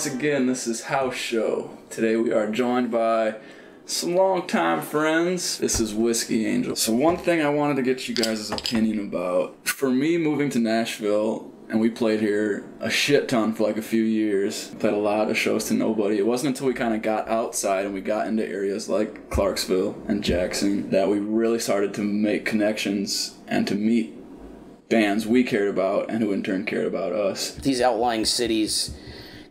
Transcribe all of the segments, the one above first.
once again, this is House Show. Today we are joined by some longtime friends. This is Whiskey Angel. So, one thing I wanted to get you guys' opinion about. For me, moving to Nashville, and we played here a shit ton for like a few years. Played a lot of shows to nobody. It wasn't until we kind of got outside and we got into areas like Clarksville and Jackson that we really started to make connections and to meet bands we cared about and who in turn cared about us. These outlying cities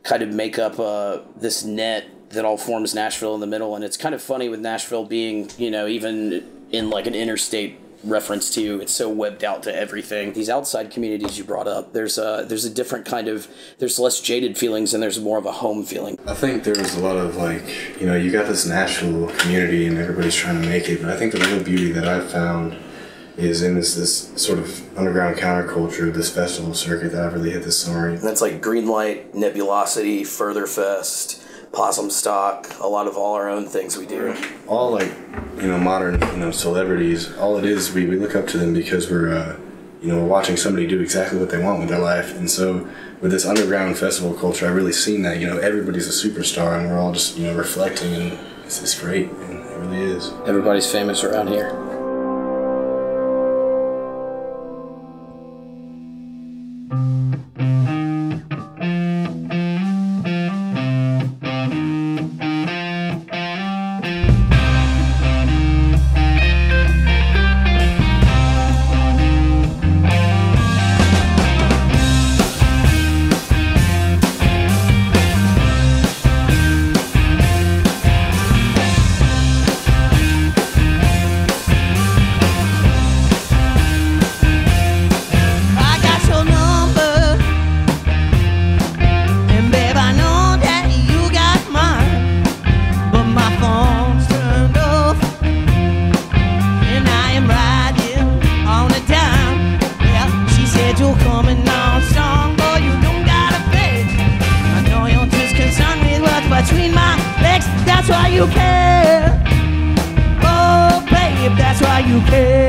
kind of make up uh, this net that all forms Nashville in the middle, and it's kind of funny with Nashville being, you know, even in like an interstate reference to it's so webbed out to everything. These outside communities you brought up there's a there's a different kind of there's less jaded feelings and there's more of a home feeling. I think there's a lot of like you know you got this nashville community and everybody's trying to make it. But i think the real beauty that i've found is in this this sort of underground counterculture, this festival circuit that I've really hit this summer. That's like Greenlight, Nebulosity, Further Fest, Possum Stock, a lot of all our own things we do. All like, you know, modern, you know, celebrities. All it is, we, we look up to them because we're, uh, you know, we're watching somebody do exactly what they want with their life. And so with this underground festival culture, I've really seen that, you know, everybody's a superstar and we're all just, you know, reflecting and it's, it's great. And it really is. Everybody's famous around here. Why you can.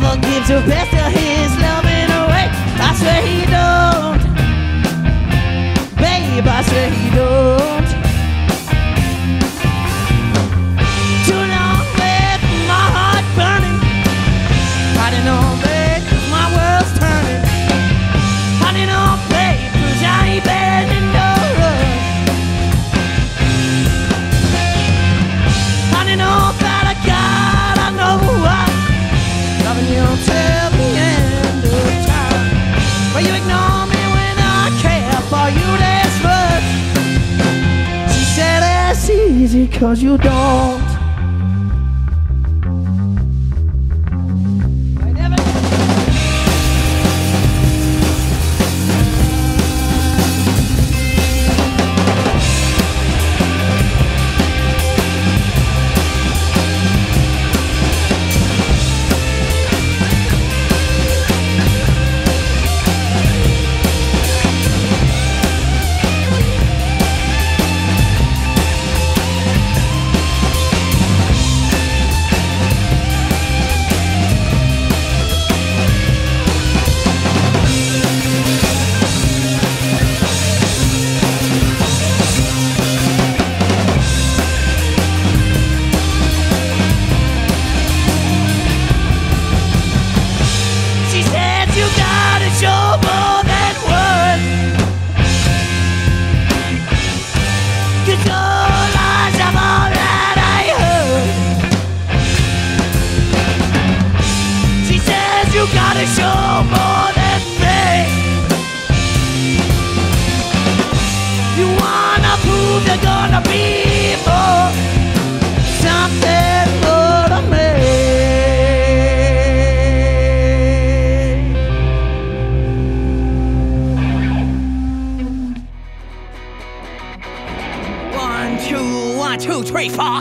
Mama gives her best of his loving away. I swear he don't. Babe, I swear he don't. because you don't. gotta show more than faith. You wanna prove you're gonna be more, something more to me. One, two, one, two, three, four.